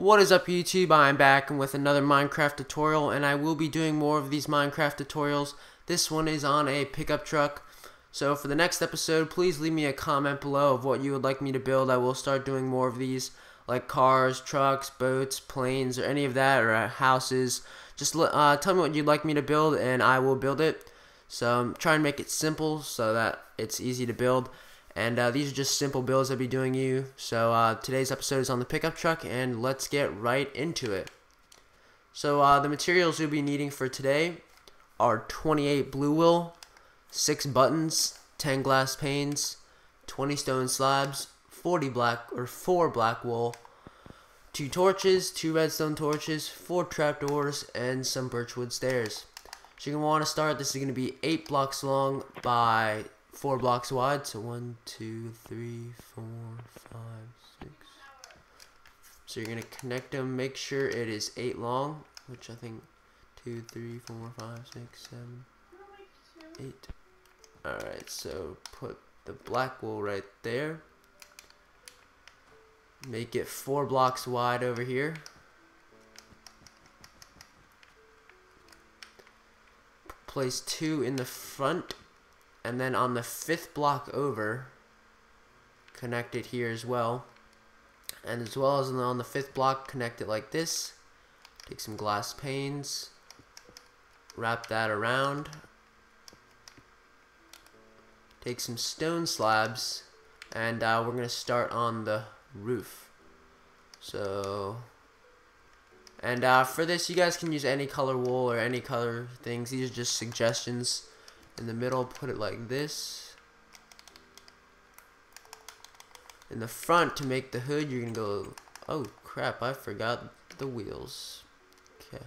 What is up YouTube? I'm back with another Minecraft tutorial and I will be doing more of these Minecraft tutorials. This one is on a pickup truck. So for the next episode, please leave me a comment below of what you would like me to build. I will start doing more of these like cars, trucks, boats, planes, or any of that, or uh, houses. Just uh, tell me what you'd like me to build and I will build it. So I'm trying to make it simple so that it's easy to build. And uh, these are just simple builds I'll be doing you. So uh, today's episode is on the pickup truck, and let's get right into it. So uh, the materials you'll be needing for today are 28 blue wool, 6 buttons, 10 glass panes, 20 stone slabs, 40 black or 4 black wool, 2 torches, 2 redstone torches, 4 trapdoors, and some birchwood stairs. So you're going to want to start, this is going to be 8 blocks long by four blocks wide. So one, two, three, four, five, six. So you're gonna connect them. Make sure it is eight long, which I think two, three, four, five, six, seven, eight. All right. So put the black wool right there. Make it four blocks wide over here. Place two in the front and then on the fifth block over connect it here as well. And as well as on the fifth block connect it like this. Take some glass panes. Wrap that around. Take some stone slabs. And uh, we're gonna start on the roof. So and uh, for this you guys can use any color wool or any color things. These are just suggestions in the middle put it like this. In the front to make the hood you're gonna go oh crap I forgot the wheels. Okay.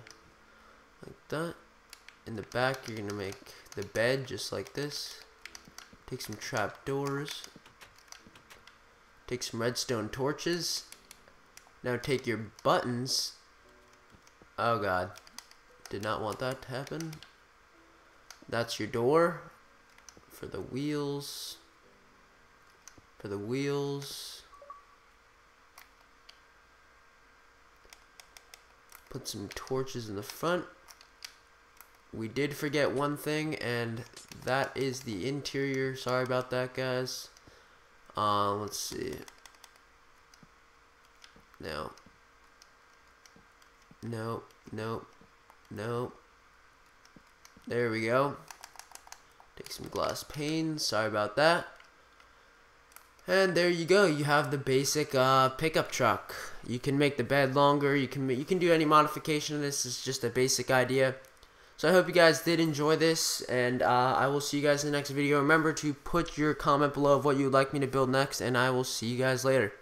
Like that. In the back you're gonna make the bed just like this. Take some trap doors. Take some redstone torches. Now take your buttons. Oh god. Did not want that to happen that's your door for the wheels. For the wheels. Put some torches in the front. We did forget one thing, and that is the interior. Sorry about that, guys. Uh, let's see. No. Nope. Nope. Nope. There we go. Take some glass panes. Sorry about that. And there you go. You have the basic uh, pickup truck. You can make the bed longer. You can you can do any modification. This is just a basic idea. So I hope you guys did enjoy this, and uh, I will see you guys in the next video. Remember to put your comment below of what you would like me to build next, and I will see you guys later.